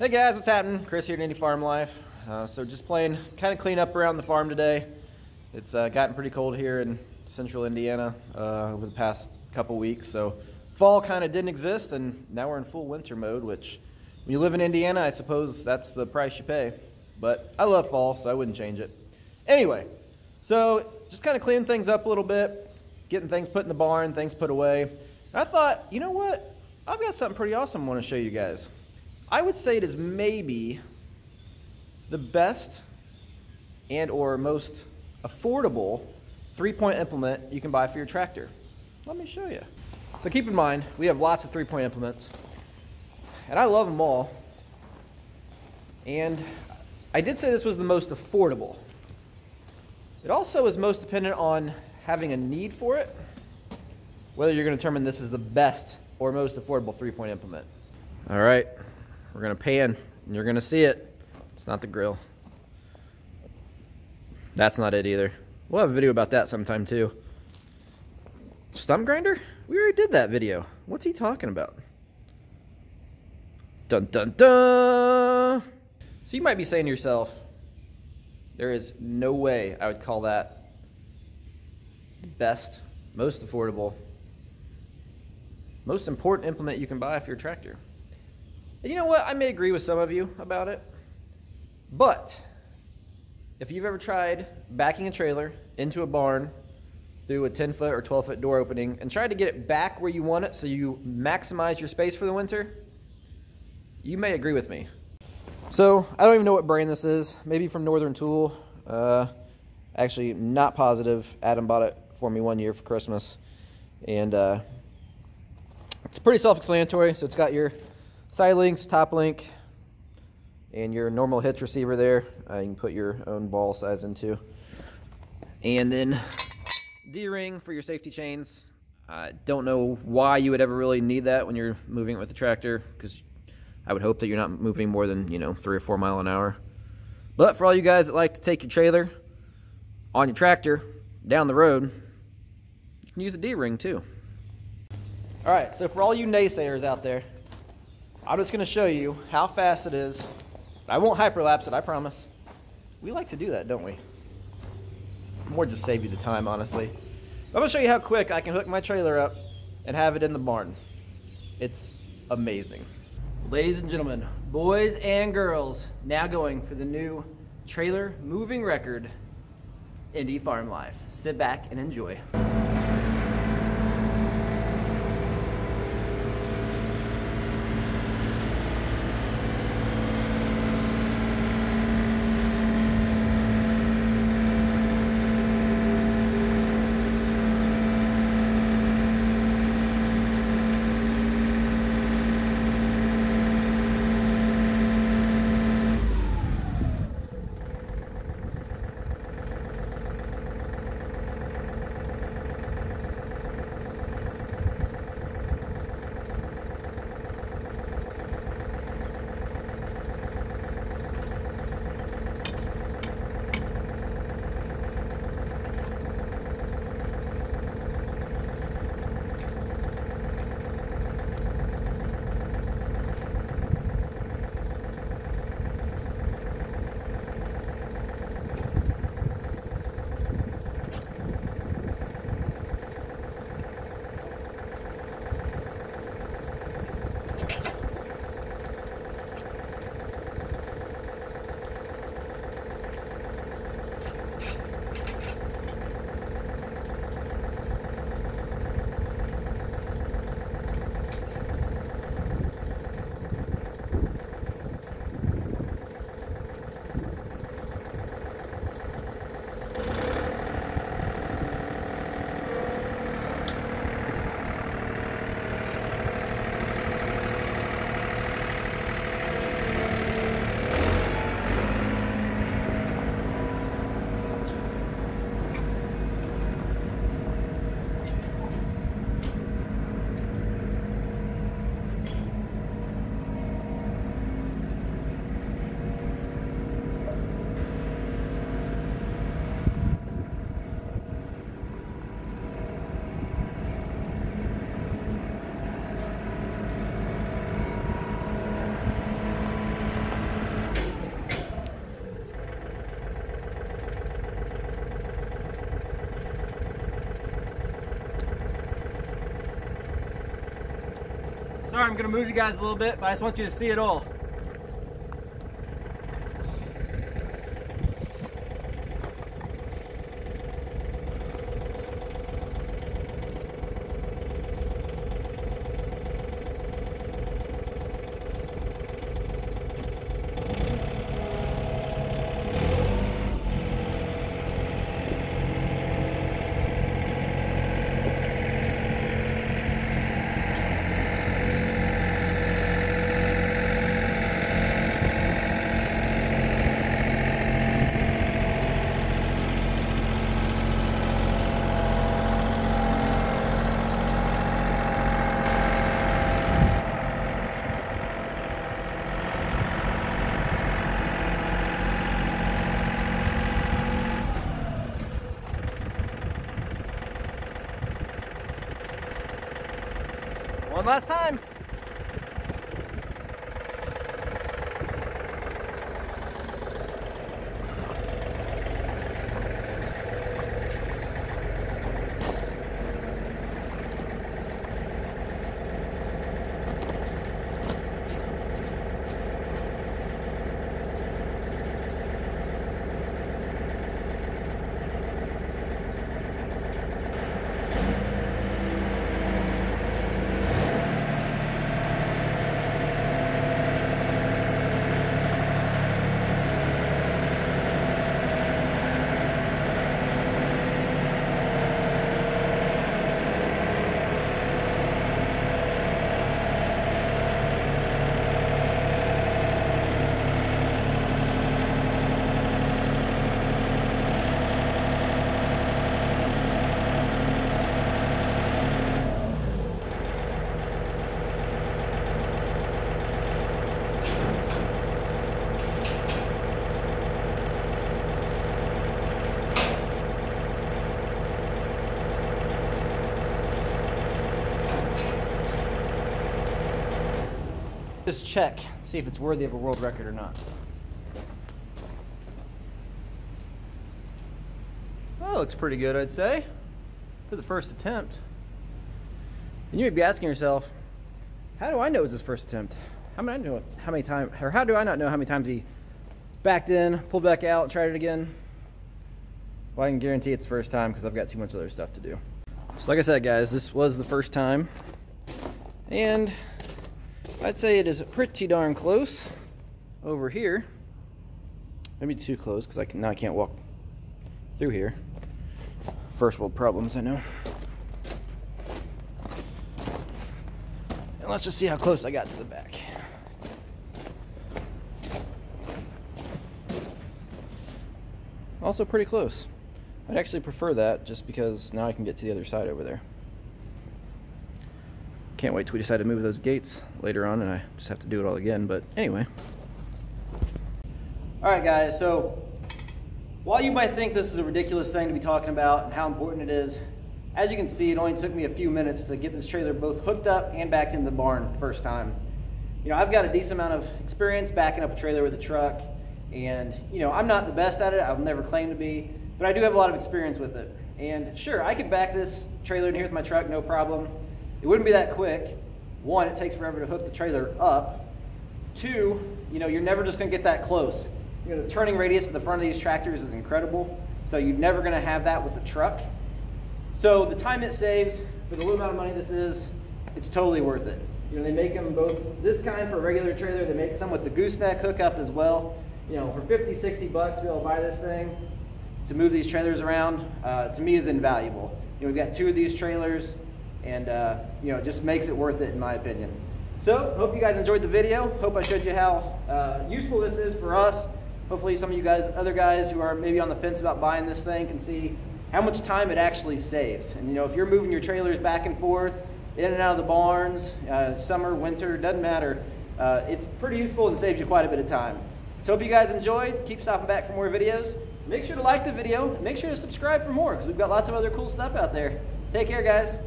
Hey guys, what's happening? Chris here at Indy Farm Life. Uh, so just playing kind of clean up around the farm today. It's uh, gotten pretty cold here in central Indiana uh, over the past couple weeks. So fall kind of didn't exist, and now we're in full winter mode. Which, when you live in Indiana, I suppose that's the price you pay. But I love fall, so I wouldn't change it. Anyway, so just kind of cleaning things up a little bit, getting things put in the barn, things put away. And I thought, you know what? I've got something pretty awesome I want to show you guys. I would say it is maybe the best and or most affordable three-point implement you can buy for your tractor. Let me show you. So keep in mind, we have lots of three-point implements, and I love them all. And I did say this was the most affordable. It also is most dependent on having a need for it, whether you're going to determine this is the best or most affordable three-point implement. All right, we're gonna pan, and you're gonna see it. It's not the grill. That's not it either. We'll have a video about that sometime too. Stump grinder? We already did that video. What's he talking about? Dun dun dun! So you might be saying to yourself, there is no way I would call that best, most affordable, most important implement you can buy for your tractor. And you know what? I may agree with some of you about it. But if you've ever tried backing a trailer into a barn through a 10 foot or 12 foot door opening and tried to get it back where you want it so you maximize your space for the winter, you may agree with me. So I don't even know what brand this is. Maybe from Northern Tool. Uh, actually, not positive. Adam bought it for me one year for Christmas. And uh, it's pretty self-explanatory. So it's got your side links, top link, and your normal hitch receiver there. Uh, you can put your own ball size into. And then D-ring for your safety chains. I don't know why you would ever really need that when you're moving it with a tractor, because I would hope that you're not moving more than, you know, three or four mile an hour. But for all you guys that like to take your trailer on your tractor down the road, you can use a D-ring too. All right, so for all you naysayers out there, I'm just going to show you how fast it is. I won't hyperlapse it, I promise. We like to do that, don't we? More just save you the time, honestly. I'm going to show you how quick I can hook my trailer up and have it in the barn. It's amazing. Ladies and gentlemen, boys and girls, now going for the new trailer moving record, Indy Farm Life. Sit back and enjoy. Sorry, I'm gonna move you guys a little bit, but I just want you to see it all. Last time. Just check, see if it's worthy of a world record or not. Well, looks pretty good, I'd say, for the first attempt. And you may be asking yourself, how do I know it was his first attempt? How many, know how many times, or how do I not know how many times he backed in, pulled back out, tried it again? Well, I can guarantee it's the first time because I've got too much other stuff to do. So like I said, guys, this was the first time. And I'd say it is pretty darn close over here. Maybe too close because I can now I can't walk through here. First world problems, I know. And let's just see how close I got to the back. Also pretty close. I'd actually prefer that just because now I can get to the other side over there. Can't wait till we decide to move those gates later on and I just have to do it all again, but anyway. All right, guys, so while you might think this is a ridiculous thing to be talking about and how important it is, as you can see, it only took me a few minutes to get this trailer both hooked up and backed into the barn first time. You know, I've got a decent amount of experience backing up a trailer with a truck, and you know, I'm not the best at it, I'll never claim to be, but I do have a lot of experience with it. And sure, I could back this trailer in here with my truck, no problem. It wouldn't be that quick. One, it takes forever to hook the trailer up. Two, you know, you're never just gonna get that close. You know, the turning radius at the front of these tractors is incredible, so you're never gonna have that with a truck. So the time it saves for the little amount of money this is, it's totally worth it. You know, they make them both this kind for a regular trailer. They make some with the gooseneck hookup as well. You know, for 50, 60 bucks to buy this thing to move these trailers around, uh, to me is invaluable. You know, we've got two of these trailers and uh, you know, just makes it worth it in my opinion. So, hope you guys enjoyed the video. Hope I showed you how uh, useful this is for us. Hopefully some of you guys, other guys who are maybe on the fence about buying this thing can see how much time it actually saves. And you know, if you're moving your trailers back and forth, in and out of the barns, uh, summer, winter, doesn't matter. Uh, it's pretty useful and saves you quite a bit of time. So hope you guys enjoyed. Keep stopping back for more videos. Make sure to like the video. Make sure to subscribe for more because we've got lots of other cool stuff out there. Take care, guys.